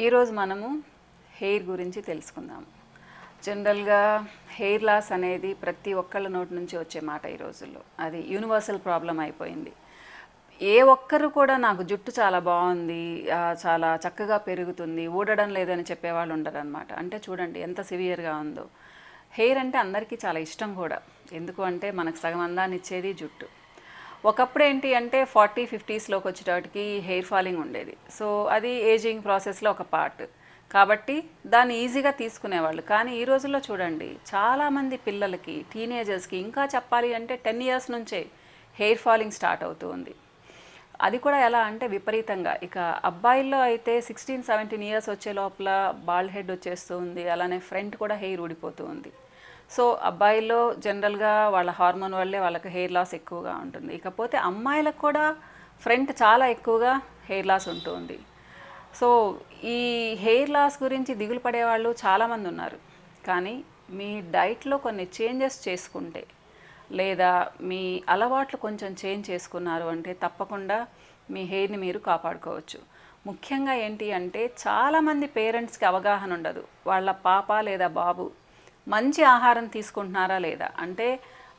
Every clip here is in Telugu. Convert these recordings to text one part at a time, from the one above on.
ఈరోజు మనము హెయిర్ గురించి తెలుసుకుందాము. జనరల్గా హెయిర్ లాస్ అనేది ప్రతి ఒక్కళ్ళ నోటి నుంచి వచ్చే మాట ఈ రోజుల్లో. అది యూనివర్సల్ ప్రాబ్లం అయిపోయింది. ఏ ఒక్కరు కూడా నాకు జుట్టు చాలా బాగుంది చాలా చక్కగా పెరుగుతుంది ఊడడం లేదని చెప్పేవాళ్ళు ఉండరు అనమాట అంటే చూడండి ఎంత సివియర్గా ఉందో. హెయిర్ అంటే అందరికీ చాలా ఇష్టం కూడా. ఎందుకు అంటే మనకు సగం అందాన్ని ఇచ్చేది జుట్టు. ఒకప్పుడు ఏంటి అంటే ఫార్టీ ఫిఫ్టీస్లోకి వచ్చేటప్పటికి హెయిర్ ఫాలింగ్ ఉండేది. సో అది ఏజింగ్ ప్రాసెస్లో ఒక పార్ట్. కాబట్టి దాన్ని ఈజీగా తీసుకునేవాళ్ళు. కానీ ఈ రోజుల్లో చూడండి చాలామంది పిల్లలకి టీనేజర్స్కి ఇంకా చెప్పాలి అంటే టెన్ ఇయర్స్ నుంచే హెయిర్ ఫాలింగ్ స్టార్ట్ అవుతూ ఉంది. అది కూడా ఎలా అంటే విపరీతంగా. ఇక అబ్బాయిల్లో అయితే సిక్స్టీన్ సెవెంటీన్ ఇయర్స్ వచ్చే లోపల బాల్ హెడ్ వచ్చేస్తూ ఉంది. అలానే ఫ్రంట్ కూడా హెయిర్ ఊడిపోతూ ఉంది. సో అబ్బాయిల్లో జనరల్గా వాళ్ళ హార్మోన్ వల్లే వాళ్ళకి హెయిర్ లాస్ ఎక్కువగా ఉంటుంది. ఇకపోతే అమ్మాయిలకు కూడా ఫ్రంట్ చాలా ఎక్కువగా హెయిర్ లాస్ ఉంటుంది. సో ఈ హెయిర్ లాస్ గురించి దిగులు పడేవాళ్ళు చాలామంది ఉన్నారు. కానీ మీ డైట్లో కొన్ని చేంజెస్ చేసుకుంటే లేదా మీ అలవాట్లు కొంచెం చేంజ్ చేసుకున్నారు అంటే తప్పకుండా మీ హెయిర్ని మీరు కాపాడుకోవచ్చు. ముఖ్యంగా ఏంటి అంటే చాలామంది పేరెంట్స్కి అవగాహన ఉండదు. వాళ్ళ పాప లేదా బాబు మంచి ఆహారం తీసుకుంటున్నారా లేదా? అంటే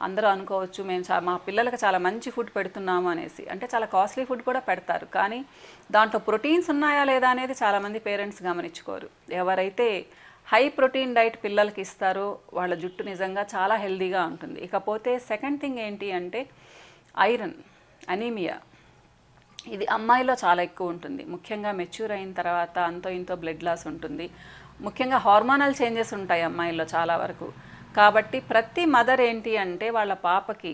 అందరూ అనుకోవచ్చు మేము చా మా పిల్లలకు చాలా మంచి ఫుడ్ పెడుతున్నాము అనేసి. అంటే చాలా కాస్ట్లీ ఫుడ్ కూడా పెడతారు. కానీ దాంట్లో ప్రోటీన్స్ ఉన్నాయా లేదా అనేది చాలామంది పేరెంట్స్ గమనించుకోరు. ఎవరైతే హై ప్రోటీన్ డైట్ పిల్లలకి ఇస్తారో వాళ్ళ జుట్టు నిజంగా చాలా హెల్దీగా ఉంటుంది. ఇకపోతే సెకండ్ థింగ్ ఏంటి అంటే ఐరన్ అనీమియా ఇది అమ్మాయిలో చాలా ఎక్కువ ఉంటుంది. ముఖ్యంగా మెచ్యూర్ అయిన తర్వాత అంతో ఇంతో బ్లడ్ లాస్ ఉంటుంది. ముఖ్యంగా హార్మోనల్ చేంజెస్ ఉంటాయి అమ్మాయిల్లో చాలా వరకు. కాబట్టి ప్రతి మదర్ ఏంటి అంటే వాళ్ళ పాపకి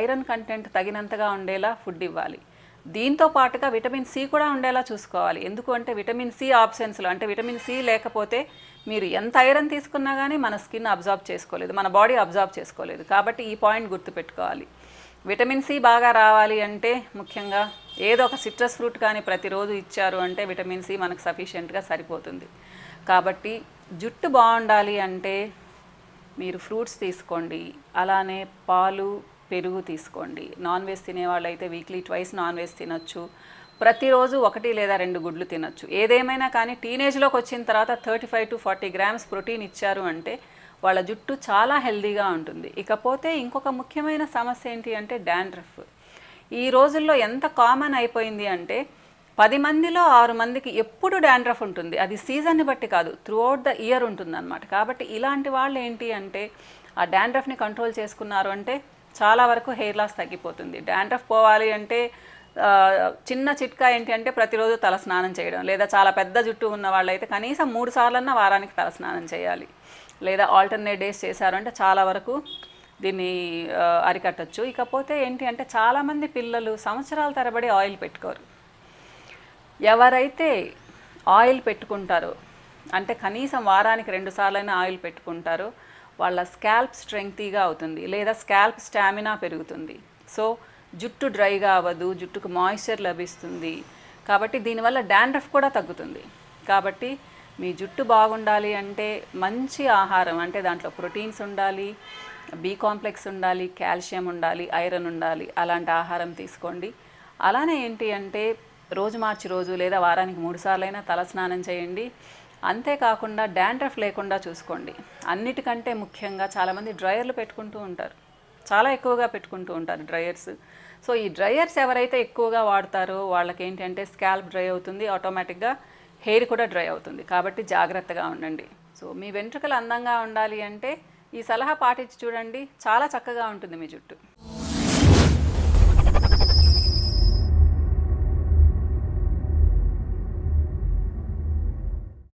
ఐరన్ కంటెంట్ తగినంతగా ఉండేలా ఫుడ్ ఇవ్వాలి. దీంతో పాటుగా విటమిన్ సి కూడా ఉండేలా చూసుకోవాలి. ఎందుకు అంటే విటమిన్ సి ఆప్షన్స్లో అంటే విటమిన్ సి లేకపోతే మీరు ఎంత ఐరన్ తీసుకున్నా కానీ మన స్కిన్ అబ్జార్బ్ చేసుకోలేదు మన బాడీ అబ్జార్బ్ చేసుకోలేదు. కాబట్టి ఈ పాయింట్ గుర్తుపెట్టుకోవాలి. విటమిన్ సి బాగా రావాలి అంటే ముఖ్యంగా ఏదో ఒక సిట్రస్ ఫ్రూట్ కానీ ప్రతిరోజు ఇచ్చారు అంటే విటమిన్ సి మనకు సఫిషియెంట్గా సరిపోతుంది. కాబట్టి జుట్టు బాగుండాలి అంటే మీరు ఫ్రూట్స్ తీసుకోండి. అలానే పాలు పెరుగు తీసుకోండి. నాన్ వెజ్ తినేవాళ్ళు అయితే వీక్లీ ట్వైస్ నాన్ వెజ్ తినొచ్చు. ప్రతిరోజు ఒకటి లేదా రెండు గుడ్లు తినొచ్చు. ఏదేమైనా కానీ టీనేజ్లోకి వచ్చిన తర్వాత thirty five to forty grams protein ఇచ్చారు అంటే వాళ్ళ జుట్టు చాలా హెల్దీగా ఉంటుంది. ఇకపోతే ఇంకొక ముఖ్యమైన సమస్య ఏంటి అంటే డాండ్రఫ్. ఈ రోజుల్లో ఎంత కామన్ అయిపోయింది అంటే పది మందిలో ఆరు మందికి ఎప్పుడు డాండ్రఫ్ ఉంటుంది. అది సీజన్ని బట్టి కాదు త్రూఅవుట్ ద ఇయర్ ఉంటుందన్నమాట. కాబట్టి ఇలాంటి వాళ్ళు ఏంటి అంటే ఆ డాండ్రఫ్ని కంట్రోల్ చేసుకున్నారు అంటే చాలా వరకు హెయిర్ లాస్ తగ్గిపోతుంది. డాండ్రఫ్ పోవాలి అంటే చిన్న చిట్కా ఏంటి అంటే ప్రతిరోజు తల స్నానం చేయడం. లేదా చాలా పెద్ద జుట్టు ఉన్న వాళ్ళైతే కనీసం మూడు సార్లన్నా వారానికి తల స్నానం చేయాలి. లేదా ఆల్టర్నేట్ డేస్ చేశారు అంటే చాలా వరకు దీన్ని అరికట్టచ్చు. ఇకపోతే ఏంటి అంటే చాలామంది పిల్లలు సంవత్సరాల తరబడి ఆయిల్ పెట్టుకోరు. ఎవరైతే ఆయిల్ పెట్టుకుంటారో అంటే కనీసం వారానికి రెండు సార్లైనా ఆయిల్ పెట్టుకుంటారో వాళ్ళ స్కాల్ప్ స్ట్రెంగ్తీగా అవుతుంది లేదా స్కాల్ప్ స్టామినా పెరుగుతుంది. సో జుట్టు డ్రైగా అవ్వదు జుట్టుకు మాయిశ్చర్ లభిస్తుంది. కాబట్టి దీనివల్ల డాండ్రఫ్ కూడా తగ్గుతుంది. కాబట్టి మీ జుట్టు బాగుండాలి అంటే మంచి ఆహారం అంటే దాంట్లో ప్రోటీన్స్ ఉండాలి బి కాంప్లెక్స్ ఉండాలి కాల్షియం ఉండాలి ఐరన్ ఉండాలి అలాంటి ఆహారం తీసుకోండి. అలానే ఏంటి అంటే రోజు మార్చి రోజు లేదా వారానికి మూడు సార్లైనా తల స్నానం చేయండి. అంతేకాకుండా డాండ్రఫ్ లేకుండా చూసుకోండి. అన్నిటికంటే ముఖ్యంగా చాలామంది డ్రయర్లు పెట్టుకుంటూ ఉంటారు. చాలా ఎక్కువగా పెట్టుకుంటూ ఉంటారు డ్రయర్స్. సో ఈ డ్రయర్స్ ఎవరైతే ఎక్కువగా వాడతారో వాళ్ళకి ఏంటంటే స్కాల్ప్ డ్రై అవుతుంది ఆటోమేటిక్గా హెయిర్ కూడా డ్రై అవుతుంది. కాబట్టి జాగ్రత్తగా ఉండండి. సో మీ వెంట్రుకలు అందంగా ఉండాలి అంటే ఈ సలహా పాటించి చూడండి. చాలా చక్కగా ఉంటుంది మీ జుట్టు.